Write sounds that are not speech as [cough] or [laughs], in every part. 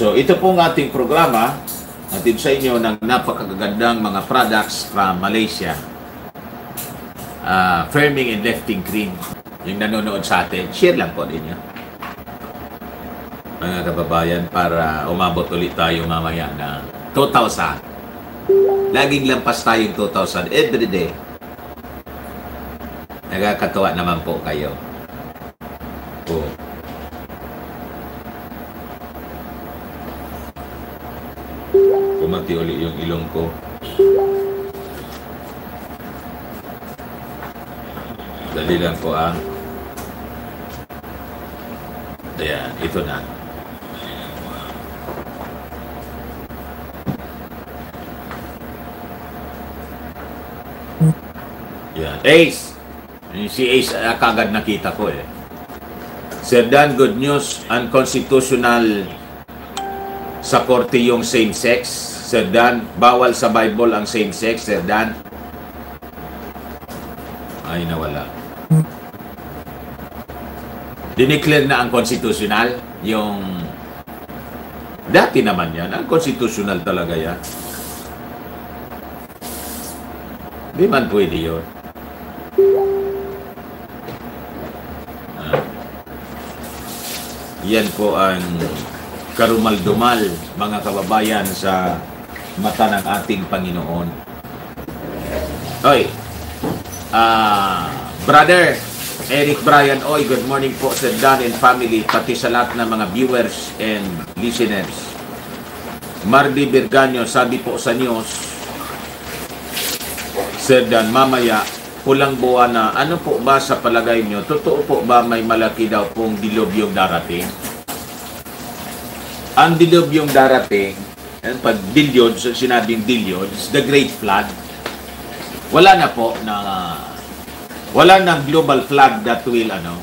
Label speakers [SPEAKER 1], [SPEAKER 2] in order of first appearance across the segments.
[SPEAKER 1] So ito pong ating programa atid sa inyo ng napakagandang mga products from Malaysia. Uh, firming and lifting cream. Yung nanonood sa atin, share lang po ninyo. Mga kababayan, para umabot ulit tayo mamaya na 2,000. Laging lampas tayong 2,000 every day. Nagkakatawa naman po kayo. Po. Kumati uli yung ilong ko. Dali lang po ah. Ayan, ito na. Yan. Ace! Si Ace, ah, kagad nakita ko eh. Sir Dan, good news. Unconstitutional sa korte yung same-sex. Sir Dan, bawal sa Bible ang same-sex. Sir Dan. Ay, nawala. Dineclare na ang constitutional yung dati naman yan. Ang constitutional talaga yan. Di man pwede yun. Ah. Yan po ang karumal-dumal, mga kababayan, sa mata ng ating Panginoon. Oy, ah, brother, Eric Bryan Oy, good morning po sa Dan and family, pati sa lahat ng mga viewers and listeners. Mardi Berganyo, sabi po sa news, Sir Dan, mamaya, pulang buwan na, ano po ba sa palagay nyo? Totoo po ba may malaki daw pong dilubyong darating? Ang dilubyong darating, eh, pag billions, sinabing billions, the great flood, wala na po na wala nang global flood that will ano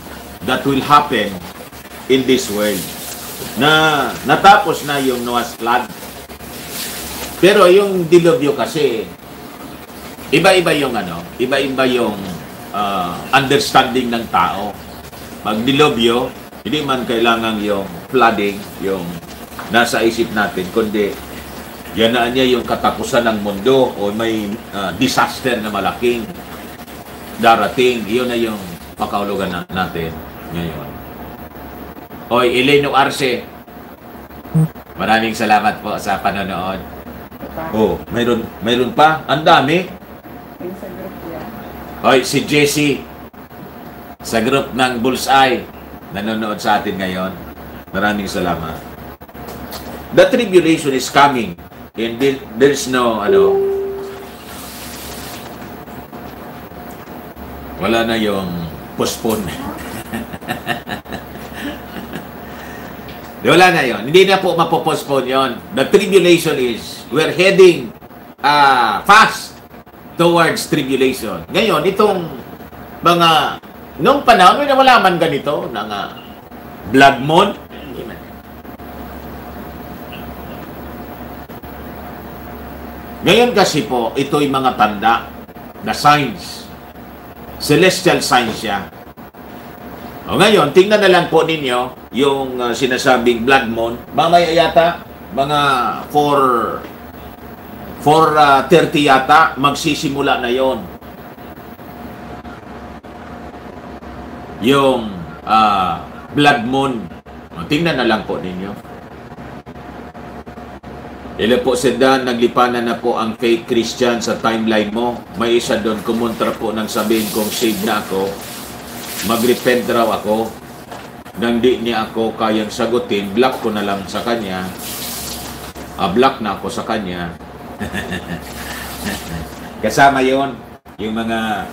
[SPEAKER 1] that will happen in this world. Na natapos na yung Noah's flood pero yung dilubyo kasi iba-iba yung ano iba-iba yung uh, understanding ng tao. Pag dilubyo hindi man kailangan yung flooding yung nasa isip natin kundi yan na niya yung katapusan ng mundo o may uh, disaster na malaking darating. Iyon na yung pakaulugan na, natin ngayon. Oy, Eleno Arce. Maraming salamat po sa panonood. Oh, mayroon mayroon pa. Ang dami. Oy, si Jessie sa group ng Bullseye nanonood sa atin ngayon. Maraming salamat. The tribulation is coming and there- there's no ano wala na yung postpone. [laughs] Wala na yon. Hindi na po mapopostpone yon. The tribulation is, we're heading uh, fast towards tribulation. Ngayon, itong mga, nung panahon, may wala man ganito, na nga, blood moon, hindi man. Ngayon kasi po, ito'y mga tanda, the signs, celestial signs siya. O ngayon, tingnan na lang po ninyo yung uh, sinasabing blood moon. Mamaya yata, mga 4 4.30 yata, magsisimula na yon Yung uh, blood moon. O, tingnan na lang po ninyo. Ilan po si Dan, naglipanan na po ang fake Christian sa timeline mo. May isa doon kumontra po nang sabihin kong saved na ako. Mag-repent raw ako. Nang di niya ako kayang sagutin, block ko na lang sa kanya. Ah, block na ako sa kanya. [laughs] Kasama yon yung mga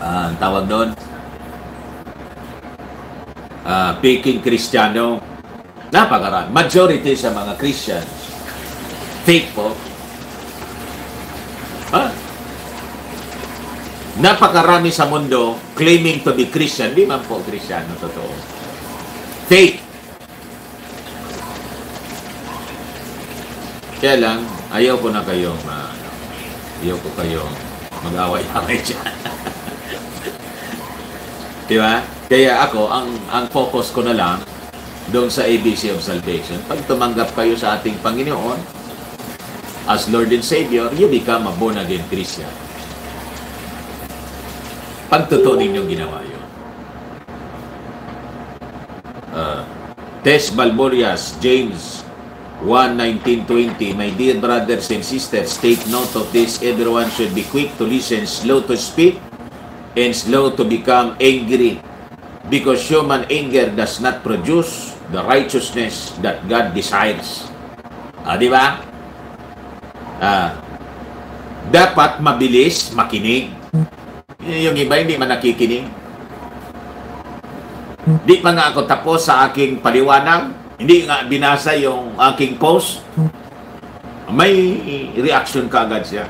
[SPEAKER 1] ah, ang tawag doon ah, peking Kristiyano Napakarami. Majority sa mga Christians, fake po. Ha? Napakarami sa mundo claiming to be Christian. Di man po Kristiyano, totoo. Fake. Kaya lang, ayaw ko na kayong, uh, ayaw ko kayong mag-away-away [laughs] dyan. Di ba? Kaya ako, ang, ang focus ko na lang doon sa ABC of Salvation. Pag tumanggap kayo sa ating Panginoon as Lord and Savior, you become a born again Christian. Pag totoo ninyong ginawa yun. Uh, Tess Balborias, James 1.19.20 My dear brothers and sisters, take note of this. Everyone should be quick to listen, slow to speak, and slow to become angry because human anger does not produce the righteousness that God desires. Ah, di ba? Ah, dapat mabilis makinig. Yung iba hindi man nakikinig. Di pa nga ako tapos sa aking paliwanag. Hindi nga binasa yung aking post. May reaction ka agad siya.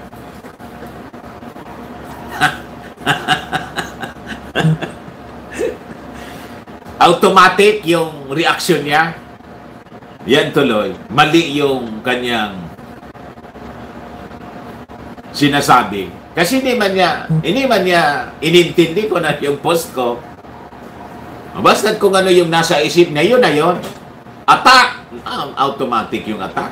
[SPEAKER 1] Automatic yung reaction niya. Yan tuloy. Mali yung kanyang sinasabi. Kasi hindi man niya, hindi man niya inintindi ko na yung post ko. Basta kung ano yung nasa isip niya, yun na yun. Attack! Ah, automatic yung attack.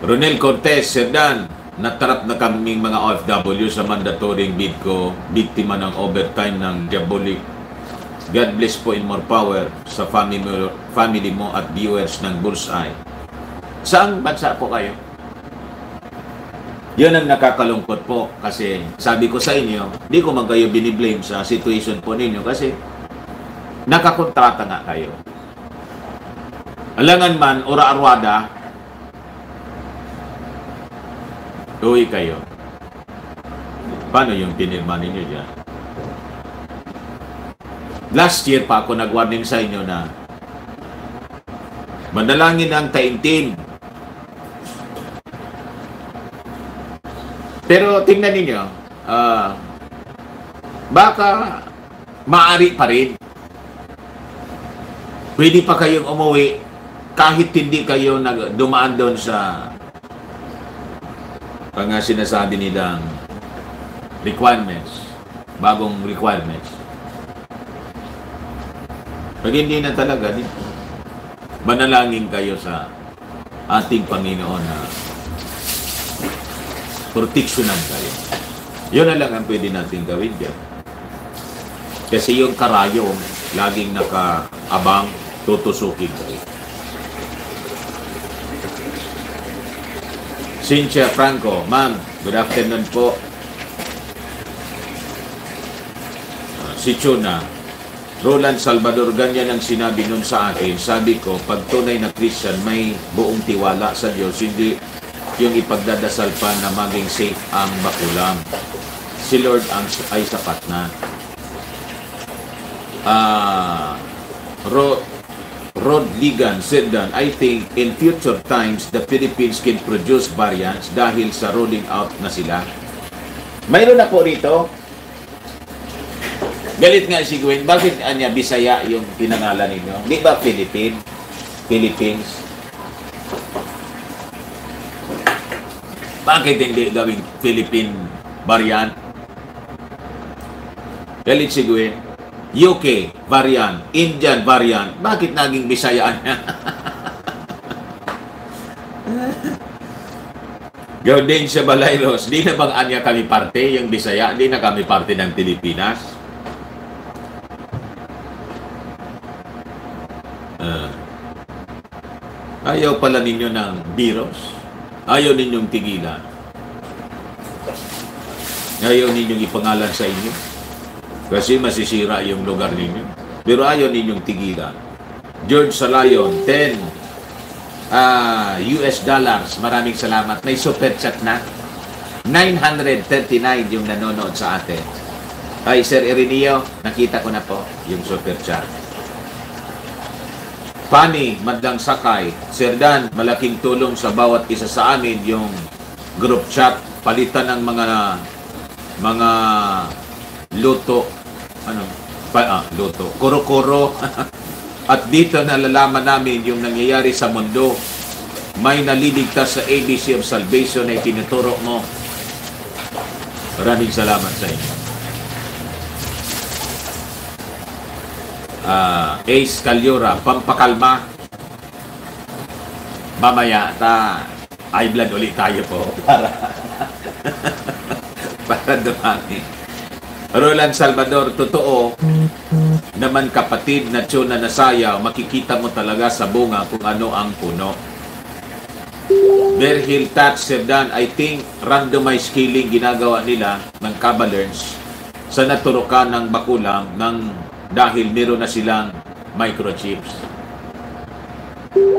[SPEAKER 1] Ronel Cortez, Sir Dan, natarap na kaming mga OFW sa mandatory bid ko, biktima ng overtime ng diabolic. God bless po in more power sa family mo, family mo at viewers ng Bullseye. Saan bansa po kayo? Yun ang nakakalungkot po kasi sabi ko sa inyo, di ko man kayo biniblame sa situation po ninyo kasi nakakontrata nga kayo. Alangan man, ora uwi kayo. Paano yung pinirma ninyo dyan? Last year pa ako nag-warning sa inyo na manalangin ang taimtim. Pero tingnan ninyo, ah, baka maari pa rin. Pwede pa kayong umuwi kahit hindi kayo nag dumaan doon sa pag nga sinasabi nilang requirements, bagong requirements. Pag hindi na talaga, di, manalangin kayo sa ating Panginoon na proteksyonan kayo. Yun na lang ang pwede natin gawin dyan. Kasi yung karayong laging nakaabang, tutusukin kayo. Cynthia Franco, ma'am, good afternoon po. Uh, si Chuna, Roland Salvador, ganyan ang sinabi nun sa akin. Sabi ko, pag tunay na Christian, may buong tiwala sa Diyos, hindi yung ipagdadasal pa na maging safe ang bakulam. Si Lord ang ay sapat na. Ah, Ro, Rod Ligan said that I think in future times the Philippines can produce variants dahil sa rolling out na sila. Mayroon na po rito. Galit nga si Gwen, bakit anya Bisaya yung pinangalan ninyo? Di ba Philippine? Philippines? Bakit hindi gawing Philippine variant? Galit si Gwen. UK variant, Indian variant. Bakit naging Bisayaan [laughs] niya? Gaudensia Balayros, di na bang anya kami parte, yung Bisaya, di na kami parte ng Pilipinas? Uh, ayaw pala ninyo ng biros? Ayaw ninyong tigilan? Ayaw ninyong ipangalan sa inyo? Kasi masisira yung lugar ninyo. Pero ayaw ninyong tigilan. George Salayon, 10 uh, US dollars. Maraming salamat. May super chat na. 939 yung nanonood sa atin. Ay, Sir Irineo, nakita ko na po yung super chat. Fanny, Madlang Sakay, Sir Dan, malaking tulong sa bawat isa sa amin yung group chat, palitan ng mga mga luto ano, pa, ah, luto, kuro-kuro. [laughs] At dito nalalaman namin yung nangyayari sa mundo. May naliligtas sa ABC of Salvation na itinuturo mo. Maraming salamat sa inyo. ah, Ace Calyura, pampakalma. Mamaya, ta, high blood ulit tayo po [laughs] para [laughs] para dumami. Roland Salvador, totoo naman kapatid na Chona Nasaya, makikita mo talaga sa bunga kung ano ang puno. Berhil Tat Serdan, I think randomized killing ginagawa nila ng Cavaliers sa naturukan ng bakulang ng dahil meron na silang microchips.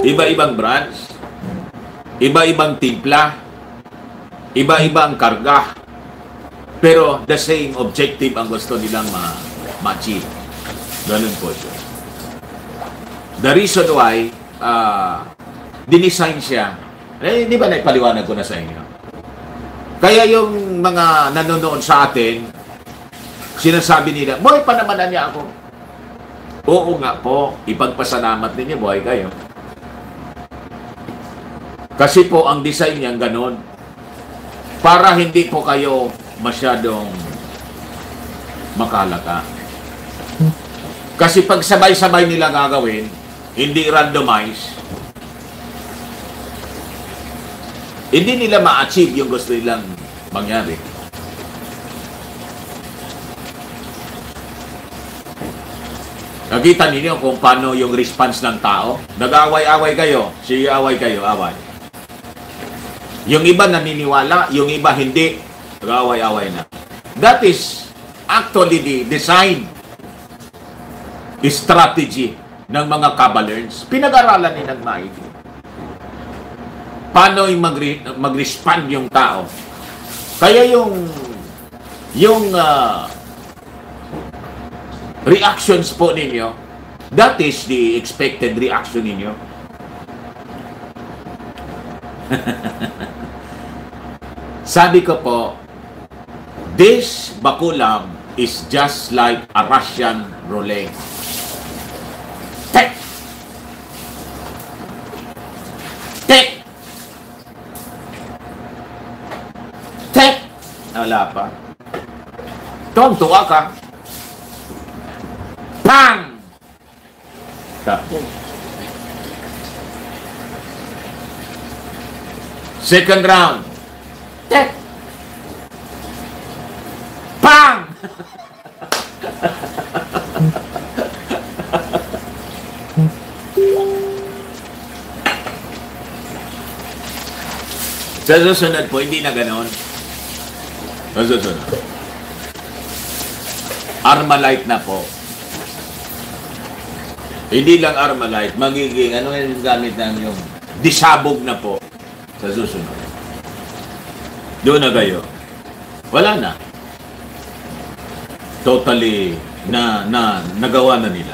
[SPEAKER 1] Iba-ibang brands, iba-ibang timpla, iba-iba ang karga, pero the same objective ang gusto nilang ma- ma-achieve. Ganun po siya. The reason why uh, dinesign siya, eh, di ba naipaliwanag ko na sa inyo? Kaya yung mga nanonood sa atin, sinasabi nila, Boy, panamanan niya ako. Oo nga po, ipagpasalamat ninyo, boy, kayo. Kasi po, ang design niya ganon. Para hindi po kayo masyadong makalata. Kasi pag sabay-sabay nila gagawin, hindi randomize, hindi nila ma-achieve yung gusto nilang mangyari. Nakita ninyo kung paano yung response ng tao? Nag-away-away kayo, sige away kayo, away. Yung iba naniniwala, yung iba hindi, nag-away-away na. That is actually the design strategy ng mga Cavaliers. Pinag-aralan nilang maigi. Paano magre- mag-respond yung tao? Kaya yung yung ah, reactions po ninyo, that is the expected reaction ninyo. [laughs] Sabi ko po, this bakulam is just like a Russian roulette. Tek! Tek! Tek! Wala pa. Tuwang-tuwa ka. Pang! Second round. Tek! Pang! Sa susunod po, hindi na ganon. Sa susunod. Armalite na po. Hindi lang Armalite, magiging, ano yung gamit ng yung disabog na po sa susunod. Doon na kayo. Wala na. Totally na, na nagawa na nila.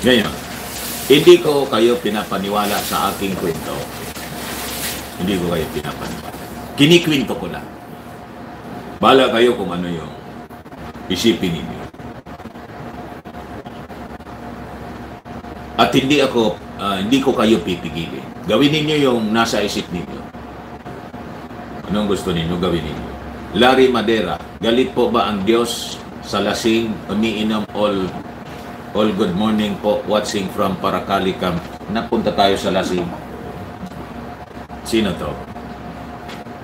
[SPEAKER 1] Ngayon, hindi ko kayo pinapaniwala sa aking kwento. Hindi ko kayo pinapaniwala. Kinikwento ko lang. Bala kayo kung ano yung isipin ninyo. At hindi ako, ah, hindi ko kayo pipigilin. Gawin ninyo yung nasa isip ninyo. Anong gusto ninyo gawin ninyo? Larry Madera, galit po ba ang Diyos sa lasing, umiinom all All good morning po, watching from Paracali Camp. Napunta tayo sa lasing. Sino to?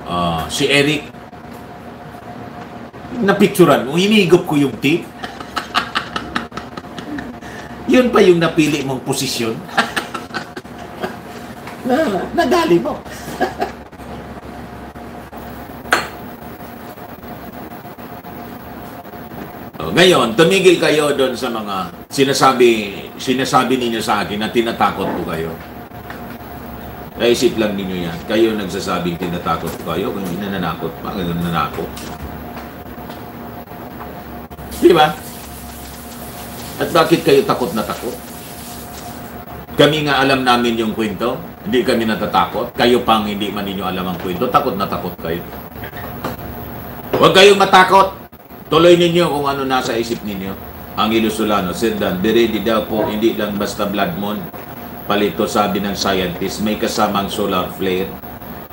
[SPEAKER 1] Ah, si Eric. Napicturan mo, hinigop ko yung tip. Yun pa yung napili mong posisyon. [laughs] na, nadali mo. Oh, Ngayon, tumigil kayo doon sa mga sinasabi sinasabi ninyo sa akin na tinatakot ko kayo. Naisip lang ninyo yan. Kayo nagsasabing tinatakot ko kayo kung nananakot. Bakit nananakot? Di ba? At bakit kayo takot na takot? Kami nga alam namin yung kwento. Hindi kami natatakot. Kayo pang hindi man ninyo alam ang kwento. Takot na takot kayo. Huwag kayong matakot. Tuloy ninyo kung ano nasa isip ninyo. Ang Ilusolano, Sindan, ready daw po, hindi lang basta blood moon. Palito sabi ng scientist, may kasamang solar flare.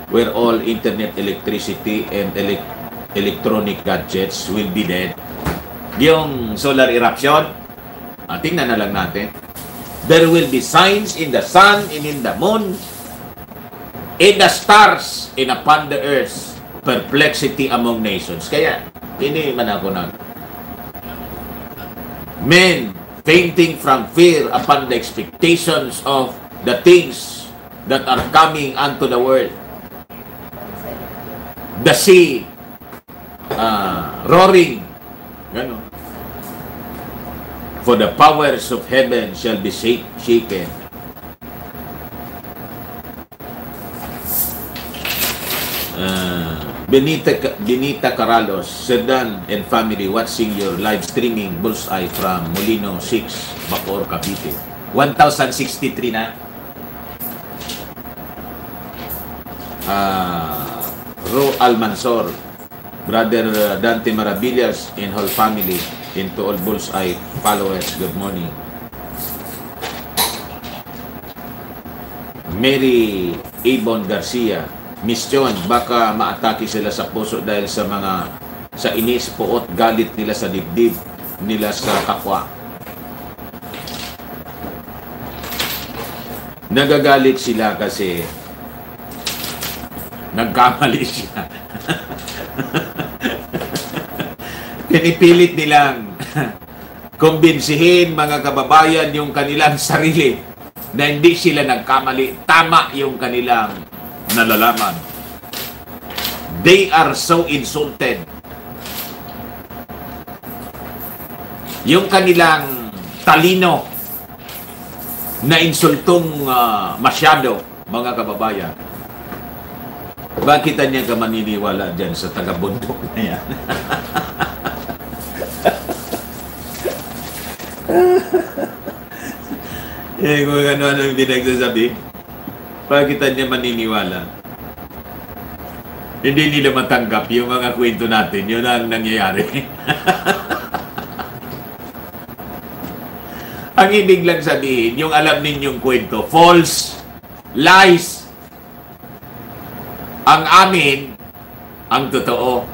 [SPEAKER 1] where all internet electricity and elec- electronic gadgets will be dead. Yung solar eruption, ah, tingnan na lang natin. There will be signs in the sun and in the moon, in the stars, and upon the earth, perplexity among nations. Kaya, hindi man ako nag men fainting from fear upon the expectations of the things that are coming unto the world. The sea uh, roaring. Ganon. For the powers of heaven shall be shake, shaken. Uh, Benita, Benita Caralos, Sedan and family watching your live streaming Bullseye from Molino 6, Bacoor, Cavite. 1,063 na. Ah, Ro Almansor, Brother uh, Dante Maravillas and whole family into all Bullseye followers. Good morning. Mary Ibon Garcia, Miss John, baka maatake sila sa puso dahil sa mga sa inis, puot, galit nila sa dibdib nila sa kapwa. Nagagalit sila kasi nagkamali siya. [laughs] Pinipilit nilang kumbinsihin mga kababayan yung kanilang sarili na hindi sila nagkamali. Tama yung kanilang nalalaman. They are so insulted. Yung kanilang talino na insultong ah, masyado, mga kababayan. Bakit niya ka maniniwala dyan sa taga-bundok na yan? [laughs] eh, kung ano-ano yung pinagsasabi, bakit niya maniniwala? Hindi nila matanggap yung mga kwento natin. Yun ang nangyayari. [laughs] ang ibig lang sabihin, yung alam ninyong kwento, false, lies. Ang amin, ang totoo.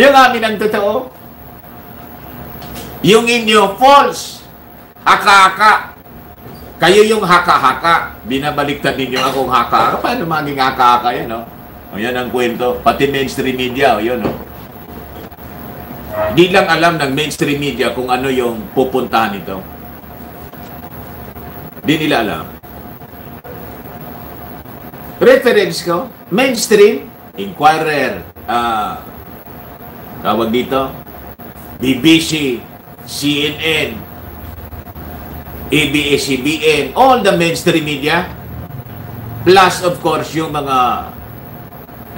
[SPEAKER 1] Yung amin ang totoo. Yung inyo, false. Haka-haka. Kayo yung haka-haka. Binabaliktad ninyo akong haka-haka. Paano maging haka-haka yan, no? O yan ang kwento. Pati mainstream media, o yun, no? Di lang alam ng mainstream media kung ano yung pupuntahan nito. Di nila alam. Reference ko, mainstream, Inquirer, ah, tawag dito, BBC, CNN, ABS-CBN, all the mainstream media, plus of course yung mga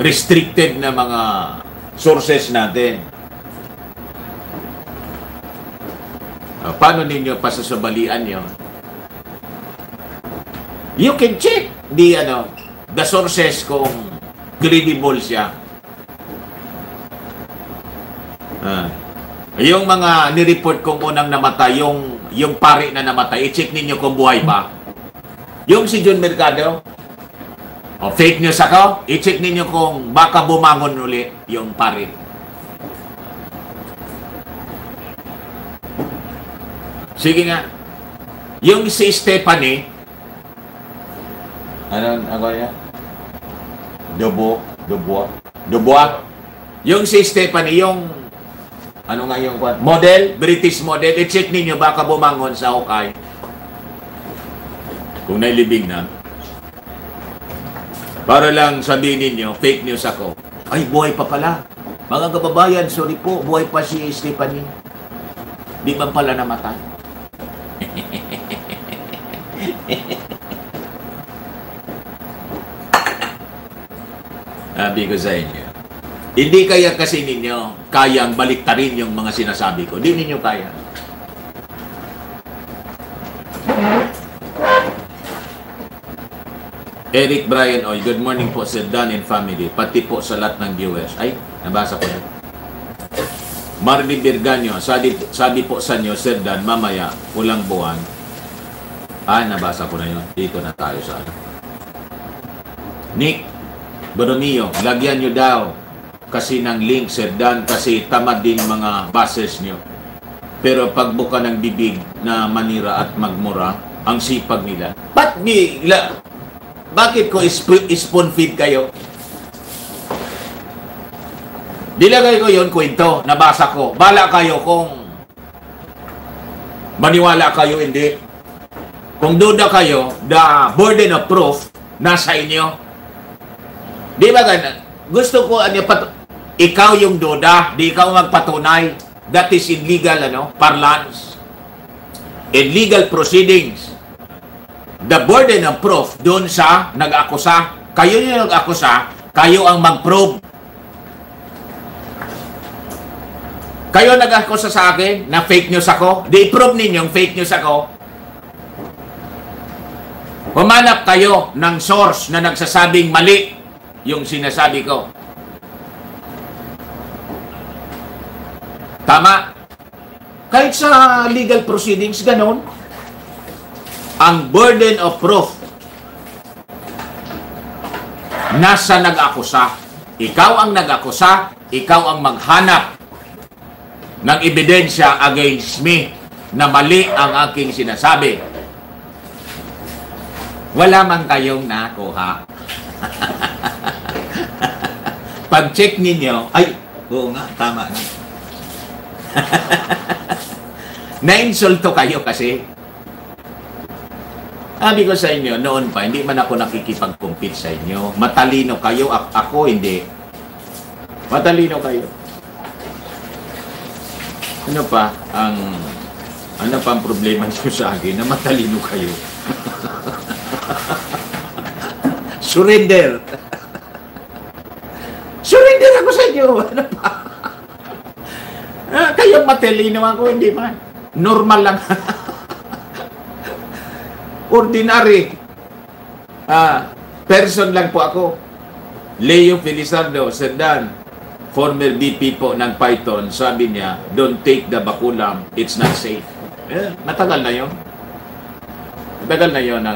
[SPEAKER 1] restricted na mga sources natin. Ah, paano ninyo pasasabalian yun? You can check the ano, the sources kung credible siya. Ah. Yung mga nireport kong unang namatay, yung, yung pari na namatay, i-check ninyo kung buhay pa. Yung si John Mercado, o fake news ako, i-check ninyo kung baka bumangon uli yung pari. Sige nga. Yung si Stephanie, ano, ako yan? Dubo, Dubois, Dubois. Yung si Stephanie, yung ano nga yung? Model, British model. I-check ninyo baka bumangon sa Hokay. Kung nailibing na. Para lang sabihin ninyo, fake news ako. Ay, buhay pa pala. Mga kababayan, sorry po, buhay pa si Stephanie. Di ba pala namatay? [laughs] Sabi ko sa inyo, hindi kaya kasi ninyo kayang baliktarin yung mga sinasabi ko. Hindi ninyo kaya. Eric Brian Oy, good morning po Sir Dan and family, pati po sa lahat ng viewers. Ay, nabasa ko na. Marvin Birganyo, sabi, sabi po sa inyo, Sir Dan, mamaya, ulang buwan. Ah, nabasa ko na yun. Dito na tayo sa ano. Nick Bonomio, lagyan nyo daw kasi ng link, Sir Dan, kasi tamad din mga buses nyo. Pero pagbuka ng bibig na manira at magmura, ang sipag nila. Ba't nila? Bakit ko isp- spoon feed kayo? Dilagay ko yon kwento, nabasa ko. Bala kayo kung maniwala kayo, hindi. Kung duda kayo, the burden of proof nasa inyo. Di ba ganun? Gusto ko ano, pat- ikaw yung duda, di ikaw magpatunay. That is illegal, ano, parlance. In legal proceedings, the burden of proof doon sa nag-akusa. Kayo yung nag-akusa, kayo ang mag-prove. Kayo nag-akusa sa akin na fake news ako. Di prove ninyong fake news ako. Humanap kayo ng source na nagsasabing mali yung sinasabi ko. Tama. Kahit sa legal proceedings, ganon. Ang burden of proof nasa nag-akusa. Ikaw ang nag-akusa, ikaw ang maghanap ng ebidensya against me na mali ang aking sinasabi. Wala man kayong nakuha. [laughs] Pag-check ninyo, ay, oo nga, tama nga. [laughs] Nainsulto kayo kasi. Sabi ko sa inyo, noon pa, hindi man ako nakikipag-compete sa inyo. Matalino kayo, a- ako hindi. Matalino kayo. Ano pa ang ano pa ang problema [laughs] niyo sa akin na matalino kayo? [laughs] Surrender. Surrender ako sa inyo. Ano pa? Ah, kayo matalino ako, hindi man. Normal lang. [laughs] Ordinary. Ah, person lang po ako. Leo Felizardo, Sir Dan, former VP po ng Python, sabi niya, don't take the bakulam, it's not safe. Eh, matagal na yon. Matagal na yon na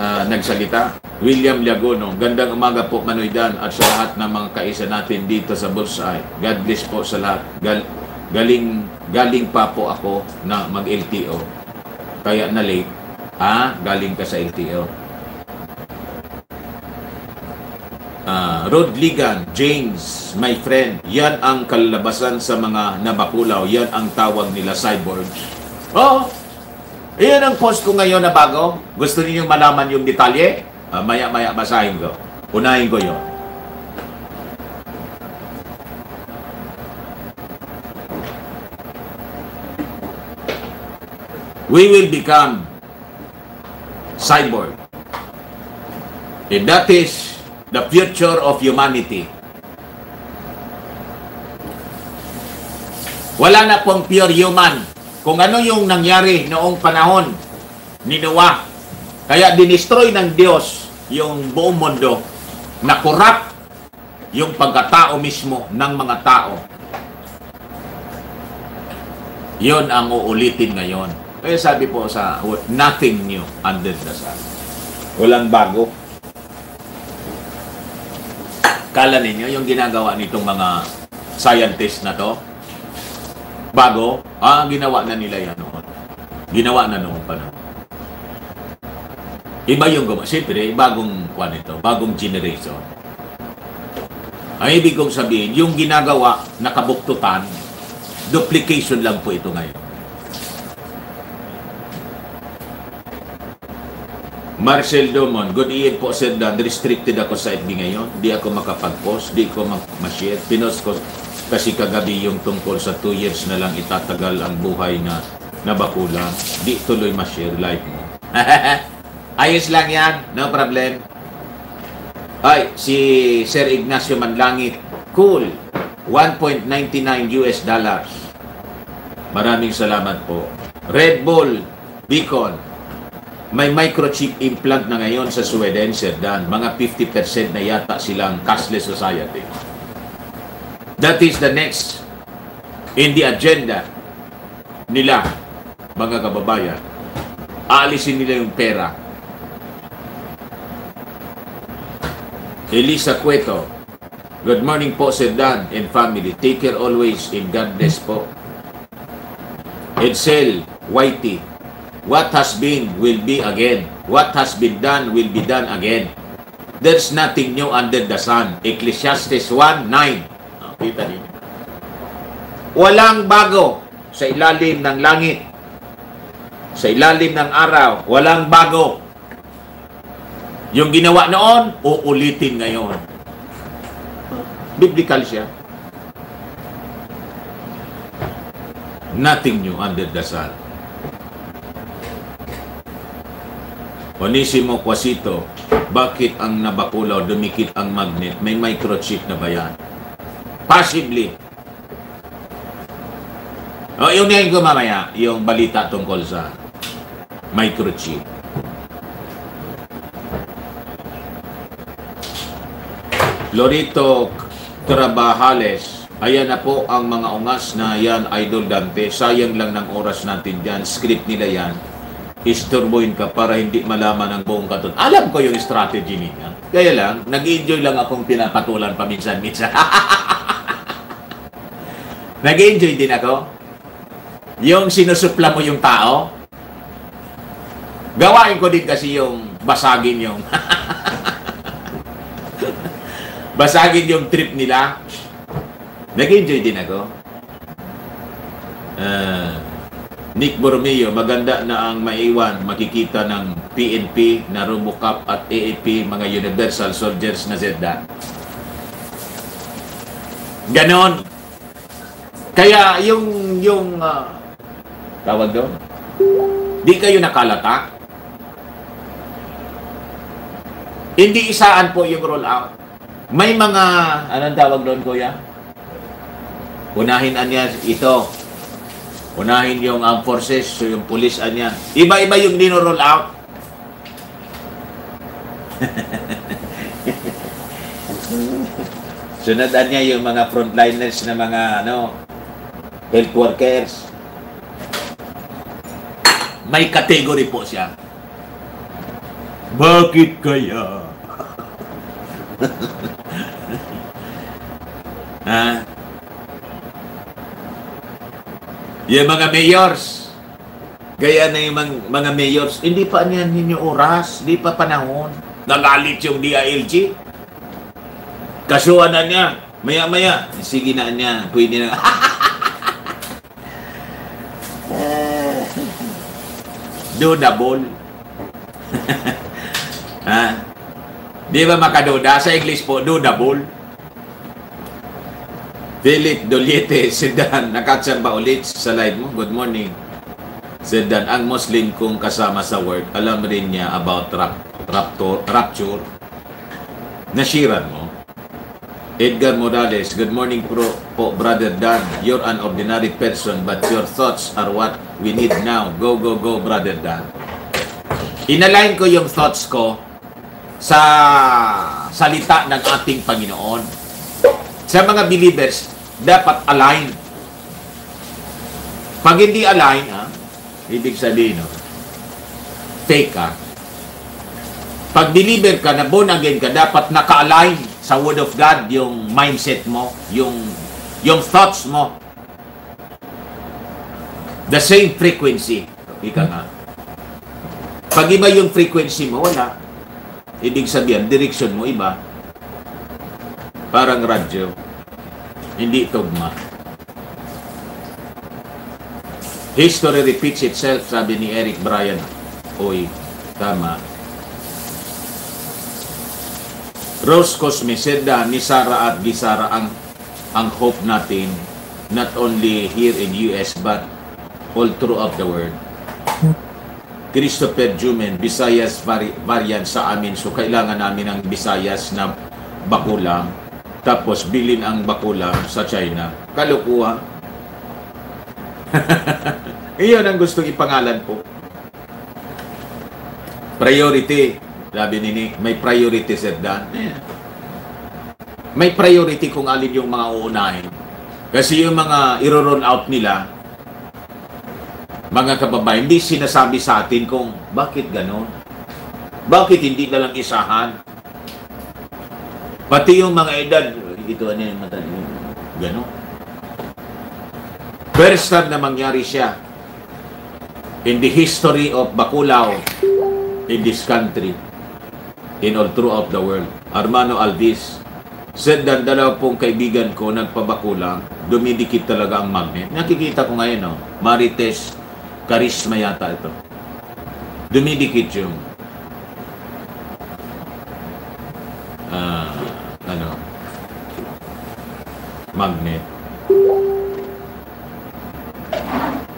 [SPEAKER 1] ah, nagsalita. William Liagono, gandang umaga po Manoydan at sa lahat ng mga kaisa natin dito sa Bullseye. God bless po sa lahat. Gal- galing, galing pa po ako na mag-LTO. Kaya na late. Ha? Galing ka sa LTO. Ah, Rod Ligan, James, my friend, yan ang kalabasan sa mga nabakulaw. Yan ang tawag nila cyborg. Oo. Iyan ang post ko ngayon na bago. Gusto niyo malaman yung detalye? Ah, maya-maya basahin ko. Unahin ko yun. We will become cyborg. If that is the future of humanity. Wala na pong pure human. Kung ano yung nangyari noong panahon ni Noah. Kaya dinestroy ng Diyos yung buong mundo na corrupt yung pagkatao mismo ng mga tao. Yon ang uulitin ngayon. Kaya sabi po sa nothing new under the sun. Walang bago. Kala ninyo yung ginagawa nitong mga scientist na to? Bago? Ah, ginawa na nila yan noon. Ginawa na noon pa noon. Iba yung gumawa. Siyempre, bagong kwan ito, bagong generation. Ang ibig kong sabihin, yung ginagawa na kabuktutan, duplication lang po ito ngayon. Marcel Domon, good evening po sir Dan. Restricted ako sa FB ngayon. Di ako makapag-post, di ko mag- ma-share. Pinost ko kasi kagabi yung tungkol sa 2 years na lang itatagal ang buhay na nabakulan. Di tuloy ma-share live mo. [laughs] Ayos lang yan, no problem. Ay, si Sir Ignacio Manlangit, cool. 1.99 US dollars. Maraming salamat po. Red Bull, Beacon, may microchip implant na ngayon sa Sweden, Sir Dan. Mga 50% na yata silang cashless society. That is the next in the agenda nila, mga kababayan. Aalisin nila yung pera. Elisa Cueto. Good morning po, Sir Dan and family. Take care always and God bless po. Edsel Whitey. What has been will be again. What has been done will be done again. There's nothing new under the sun. Ecclesiastes 1.9 oh, Kita niyo. Walang bago sa ilalim ng langit. Sa ilalim ng araw, walang bago. Yung ginawa noon, uulitin ngayon. Biblical siya. Nothing new under the sun. Onisimo Quasito, bakit ang nabakulaw dumikit ang magnet? May microchip na ba yan? Possibly. O, yun ko mamaya, yung balita tungkol sa microchip. Lorito Trabajales, ayan na po ang mga ungas na yan, Idol Dante. Sayang lang ng oras natin dyan. Script nila yan. Isturboin ka para hindi malaman ang buong katon. Alam ko yung strategy niya. Kaya lang, nag-enjoy lang akong pinapatulan paminsan-minsan. [laughs] nag-enjoy din ako. Yung sinusupla mo yung tao, gawain ko din kasi yung basagin yung [laughs] basagin yung trip nila. Nag-enjoy din ako. Ah, Nick Borromeo, maganda na ang maiwan, makikita ng PNP na Robocop at AAP, mga Universal Soldiers na Zedda. Ganon. Kaya yung, yung, ah, tawag doon, di kayo nakalata. Hindi isaan po yung roll out. May mga, anong tawag doon, kuya? Unahin anya ito. Unahin yung armed forces, so yung police anya. Iba-iba yung dino-roll out. [laughs] Sunod niya yung mga frontliners na mga ano, health workers. May category po siya. Bakit kaya? [laughs] ha? Yung mga mayors. Gaya na yung mga, mga mayors, hindi pa niyan ninyo oras, hindi pa panahon. Nagalit yung DILG. Kasuhan na niya. Maya-maya, sige na niya, pwede na. [laughs] Double. [laughs] ha? Di ba makaduda? Sa English po, double. Philip Doliete, [laughs] Sedan, nakatsang ba ulit sa live mo? Good morning. Sedan, ang Muslim kong kasama sa work, alam rin niya about rap, raptor, rapture. Nashiran mo. Edgar Morales, good morning pro, po, brother Dan. You're an ordinary person but your thoughts are what we need now. Go, go, go, brother Dan. Inalign ko yung thoughts ko sa salita ng ating Panginoon. Sa mga believers, dapat align. Pag hindi align, ha, ibig sabihin, no, fake ka. Pag believer ka, na born again ka, dapat naka-align sa Word of God yung mindset mo, yung, yung thoughts mo. The same frequency. Ika nga. Pag iba yung frequency mo, wala. Ibig sabihin, direction mo iba. Parang radyo. Hindi tugma. History repeats itself, sabi ni Eric Bryan. Oy, tama. Rose Cosme Seda, ni Sara at Gisara ang ang hope natin not only here in US but all throughout the world. Christopher Jumen, Visayas vari- variant sa amin. So, kailangan namin ng Visayas na bakulang. Tapos, bilin ang bakulang sa China. Kalukuha. [laughs] Iyon ang gusto ipangalan po. Priority. Sabi ni Nick, may priority, Sir Dan. May priority kung alin yung mga uunahin. Kasi yung mga iro-roll out nila, mga kababayan, hindi sinasabi sa atin kung bakit ganon. Bakit hindi na lang isahan? Pati yung mga edad, ito ano yung mata Gano. First time na mangyari siya in the history of Bakulao in this country, in all throughout the world. Armando Alvis, said that dalawa pong kaibigan ko nagpabakulang, dumidikit talaga ang magnet. Nakikita ko ngayon, no? Marites Karisma yata ito. Dumidikit yung ah, ano, magnet.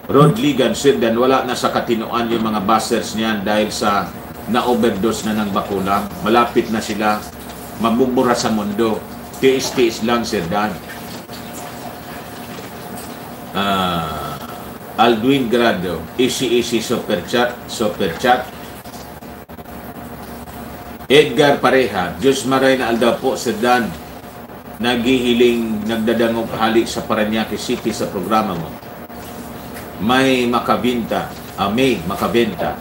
[SPEAKER 1] Rod Ligan said then wala na sa katinoan yung mga busters niyan dahil sa na-overdose na ng bakulang. Malapit na sila mabubura sa mundo. Tiis-tiis lang, Sir Dan. Ah, Aldwin Grado, easy-easy super chat, super chat. Edgar Pareha, Diyos maray na aldaw po, Sir Dan. Naghihiling, nagdadangog halik sa Paranaque City sa programa mo. May makabinta, ah, may makabenta.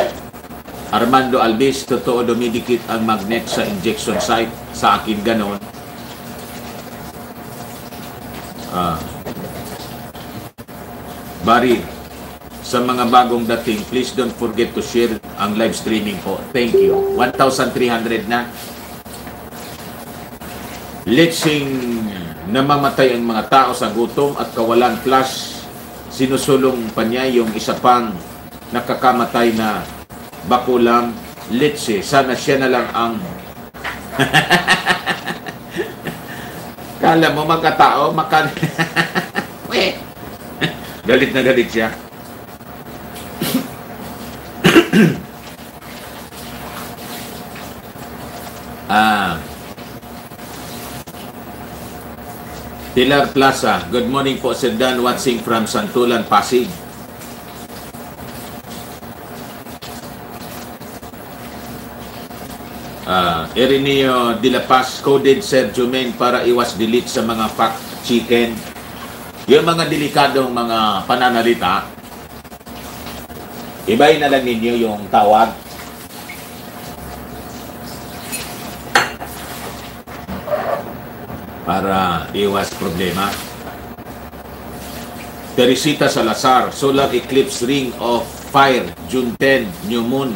[SPEAKER 1] Armando Alves, totoo dumidikit ang magnet sa injection site. Sa akin ganon. Ah. Barry, sa mga bagong dating, please don't forget to share ang live streaming po. Thank you. 1,300 na. Litsing namamatay ang mga tao sa gutom at kawalan plus sinusulong pa niya yung isa pang nakakamatay na bakulang litsi. Sana siya na lang ang [laughs] Kala mo magkatao, makan... Weh! [laughs] [laughs] galit na galit siya. [coughs] ah. Pilar Plaza. Good morning po, Sir Dan, watching from Santulan, Pasig. uh, Ireneo de la Paz coded Sir Jumain para iwas delete sa mga fact chicken. Yung mga delikadong mga pananalita, ibayin na lang ninyo yung tawag. Para iwas problema. Teresita Salazar, Solar Eclipse Ring of Fire, June 10, New Moon,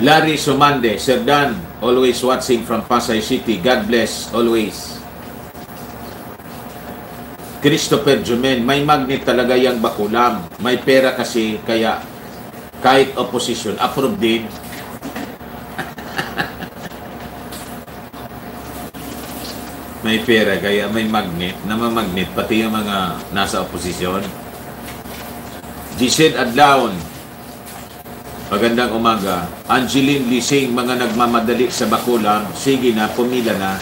[SPEAKER 1] Larry Sumande, Sir Dan, always watching from Pasay City. God bless, always. Christopher Jumen, may magnet talaga yung bakulam. May pera kasi, kaya kahit opposition, approve din. May pera, kaya may magnet, namamagnet, pati yung mga nasa opposition. Giselle Adlaon, Magandang umaga. Angeline Lising, mga nagmamadali sa bakulang. Sige na, pumila na.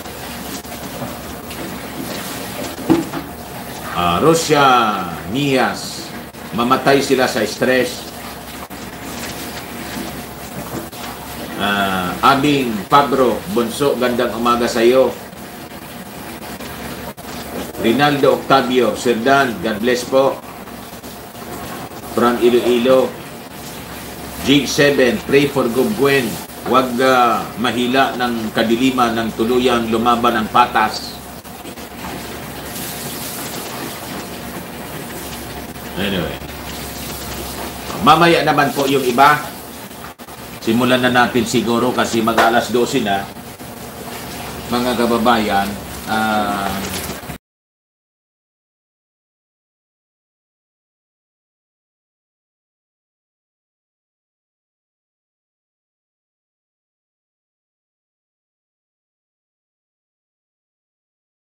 [SPEAKER 1] Uh, Russia, Nias, mamatay sila sa stress. Uh, Abing Pabro, Bunso, gandang umaga sa iyo. Rinaldo Octavio, Sir Dan, God bless po. From Iloilo, Jig 7, pray for Gubgwen. Huwag uh, mahila ng kadiliman ng tuluyang lumaban ng patas. Anyway. Mamaya naman po yung iba. Simulan na natin siguro kasi mag alas 12 na. Mga kababayan, uh,